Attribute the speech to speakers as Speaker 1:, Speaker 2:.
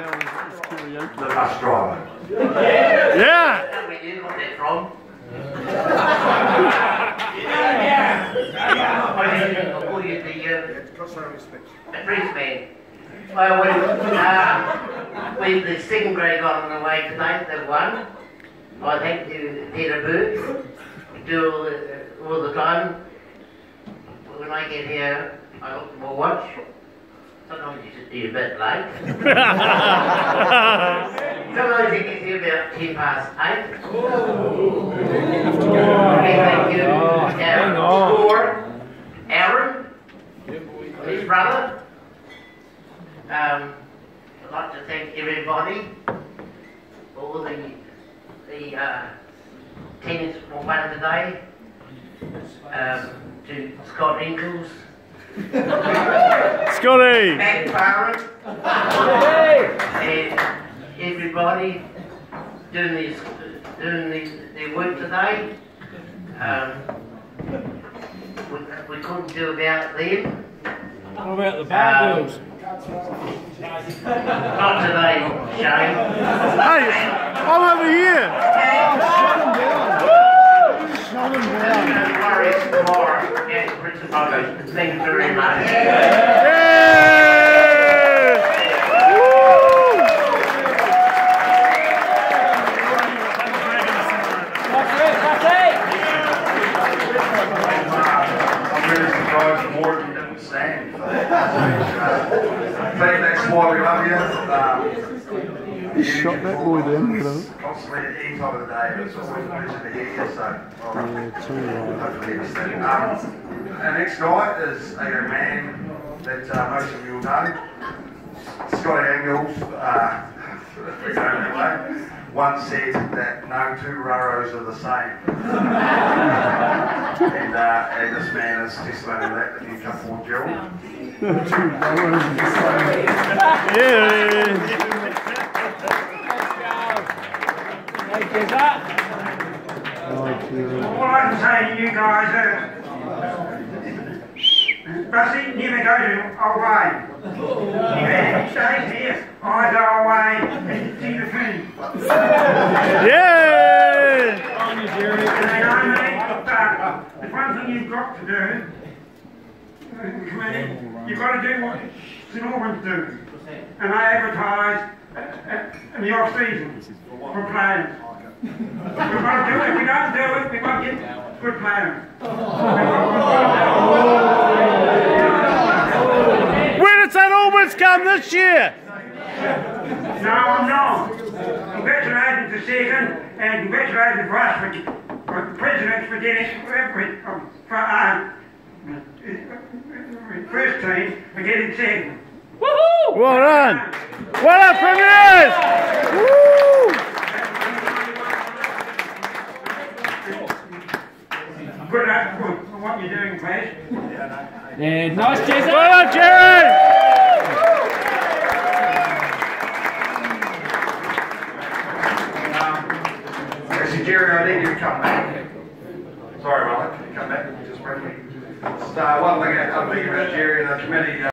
Speaker 1: The bus driver.
Speaker 2: Yeah!
Speaker 3: Where you got that from? Call you the, uh, the priest man. Well, we, uh, we, the second grade got on the way tonight, they won. I thank you, Peter Burke, do all the, all the time. When I get here, I look at my watch. Sometimes you should be a bit late. Sometimes it gets here about 10 past 8. Okay, thank you.
Speaker 2: hang
Speaker 3: Uh,
Speaker 2: on.
Speaker 3: Score, Aaron, his brother. Um, I'd like to thank everybody, all the, the uh, tenants for one today. Um, to Scott Ingles,
Speaker 2: Scotty!
Speaker 3: Matt Barrett, and everybody doing this, doing the, their work today. Um, we, we couldn't do without them.
Speaker 2: What about the bar
Speaker 3: Um,
Speaker 2: girls?
Speaker 3: Not today, Shane.
Speaker 2: Hey, I'm over here!
Speaker 3: Thank you very much.
Speaker 2: Yeah!
Speaker 1: I'm really surprised Morgan didn't stand for that. I think that's why we love you. Um, you
Speaker 4: shot that boy down, you know.
Speaker 1: Constantly at any time of the day, but it's always a pleasure to hear you, so. well,
Speaker 4: Yeah, too right.
Speaker 1: Hopefully you understand. Um, our next guy is a man that uh, most of you will know. Scotty Angles, uh, if we go that way, once said that no two raros are the same. and, uh, and this man is testimony to that, that you come forward, Gerald.
Speaker 2: Yeah!
Speaker 4: Like, uh,
Speaker 5: All I can say to you guys is, Bussy, never go to away. If he stays here, I go away and see the food.
Speaker 2: Yeah!
Speaker 5: And you know me, but the one thing you've got to do, uh, committee, you've got to do what St Albans do. And I advertise in the off season for players. We've got to do it. If we don't do it, we won't get good players.
Speaker 2: Where did St Albans come this year?
Speaker 5: No, I'm not. Congratulations to second, and congratulations for us for, for the presidents for getting for, um, for uh, first team for getting second.
Speaker 2: Well done! Well done, Premiers! Woo!
Speaker 5: Good luck for, for what you're doing, Paz.
Speaker 6: Yeah, nice, Jason.
Speaker 2: Well done, Jerry!
Speaker 1: Actually, Jerry, I need you to come back. Sorry, Malik, can you come back just briefly? Just, uh, one thing I'm thinking about Jerry and the committee. Uh,